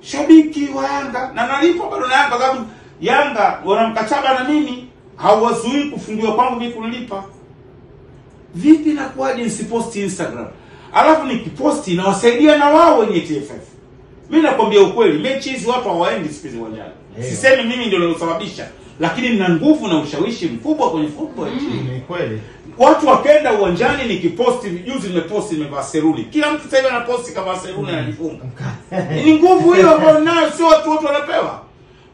shabiki wa Yanga na nalipo bado na Yanga kwa sababu Yanga wana mkataba na mimi, hauwazuii kufungiwa kwangu mimi kunilipa. Vipi na nakuwaje nisiposti Instagram? Alafu nikiposti nawasaidia na wao wenye TFF. Mimi nakwambia ukweli, mechi hizi watu hawaendi siku hizi uwanjani. Sisemi mimi ndio nilosababisha, lakini nina nguvu na ushawishi mkubwa kwenye football nchini. Ni kweli. Watu wakenda uwanjani, nikiposti, juzi nimeposti nimevaa seruli. kila mtu sasa hivi anaposti kama seruni anajifunga. Ni nguvu hiyo ambayo nayo, sio watu wote wanapewa.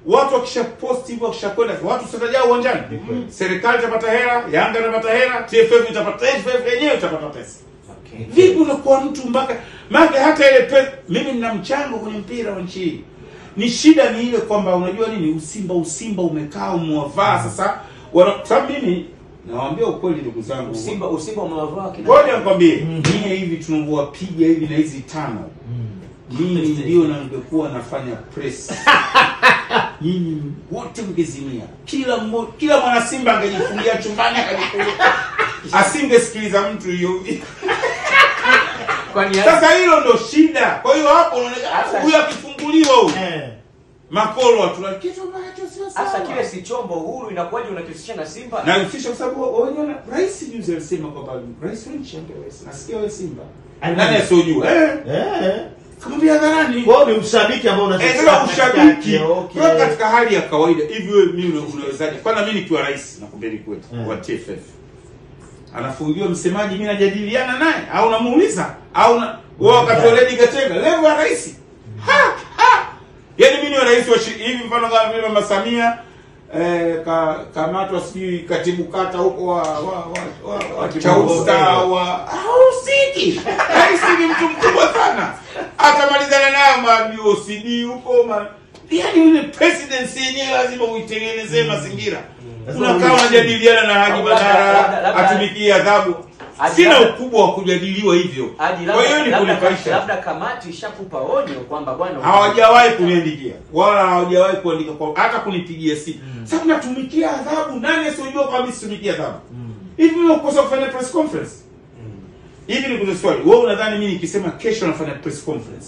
Watu wakisha posti hivyo, wakishakwenda, watu sitajaa uwanjani, serikali itapata hela, Yanga itapata hela, TFF itapata, TFF yenyewe itapata pesa. Okay. Vipi unakuwa mtu mpaka maana hata ile pesa, mimi nina mchango kwenye mpira wa nchi hii. Ni shida ni ile kwamba unajua nini, usimba usimba umekaa umewavaa. Sasa, wana sababu mimi nawaambia ukweli ndugu zangu, Usimba Usimba umewavaa kina. ngoja nikwambie, -hmm. hivi tunavyowapiga hivi na hizi tano, mimi ndio na ningekuwa nafanya press. Nyinyi wote mngezimia, kila mmo, kila mwana Simba angejifungia chumbani akajifungia, asingesikiliza mtu hiyo sasa hilo ndo shida. Kwa hiyo hapo unaonekana huyu akifunguliwa huyu Eh. makolo watu kitu ambacho sio hasa Sasa kile si chombo huru inakuwaje unakihusisha na Simba? na husisha kwa sababu wenyewe na- rais juzi alisema kwamba rais ni nchi rais. Nasikia wewe Simba. Ani- Nani asiyojua? Eh, Eh. kumbia hadharani. Kwa hiyo ni ushabiki ambao Eh, unachukua sasa ushabiki kwa katika hali ya kawaida hivi wewe mimi unawezaje? unawezaje? Kwanza mimi nikiwa rais nakwambia ni kweli wa TFF. Anafungiwa msemaji mimi najadiliana naye au namuuliza au na wewe wakati wa Lady Gatenga level ya rais. Ha ha. Yaani mimi ni rais wa hivi mfano kama vile Mama Samia eh, ka, kamatwa sijui katibu kata huko wa wa wa, wa, wa Chausta wa hausiki. Rais ni mtu mkubwa sana. Atamalizana nayo ma OCD huko ma yaani ile presidency yenyewe lazima uitengenezee mazingira. Unakaa unajadiliana na Haji Manara atumikie adhabu. Sina ukubwa wa kujadiliwa hivyo. Kwa hiyo ni kunifaisha. labda kamati ishakupa onyo kwamba bwana hawajawahi kuniandikia. Wala hawajawahi kuandika kwa hata kunipigia simu. Sasa tunatumikia adhabu. Nani asiyojua kwamba situmikia adhabu? Hivi wewe ukosa kufanya press conference? Hivi ni kuna swali. Wewe unadhani mimi nikisema kesho nafanya press conference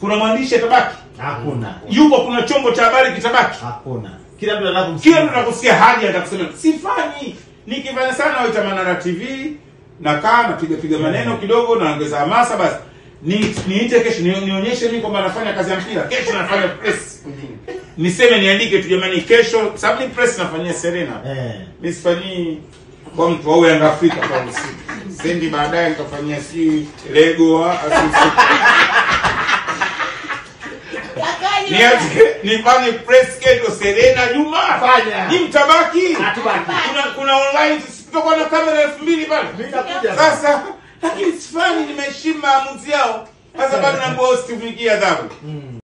kuna mwandishi atabaki? Hakuna. Yupo kuna chombo cha habari kitabaki? Hakuna. Kila mtu anataka kila mtu anakusikia hadi atakusema sifanyi. Nikifanya sana waita Manara TV nakaa napiga piga maneno kidogo naongeza hamasa basi. Ni niite kesho ni, nionyeshe mimi kwamba nafanya kazi ya mpira. Kesho nafanya press. Niseme niandike tu jamani kesho sababu ni press nafanyia Serena. Eh. mimi sifanyii kwa mtu au Yanga Afrika kwa usiku sendi baadaye nitafanyia si Lego wa- asi- Niache nifanye press kesho Serena Juma. Fanya. Ni mtabaki. Kuna kuna online tutakuwa na kamera elfu mbili pale. Sasa lakini sifani, nimeheshimu maamuzi yao. Sasa bado naambia usitumikie adhabu.